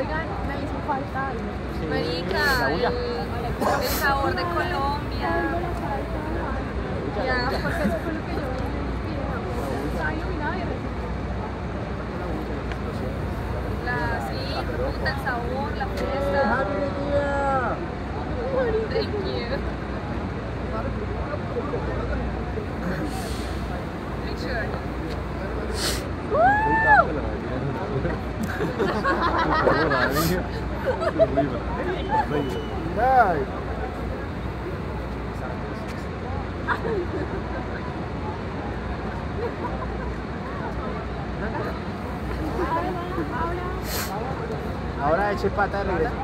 oigan, me hizo falta algo. Sí, Marica, el, el, sabor de Colombia. Ya, porque eso fue lo que yo vi La, puta, el sabor, la fiesta. Thank you. Ahora eche pata de regreso.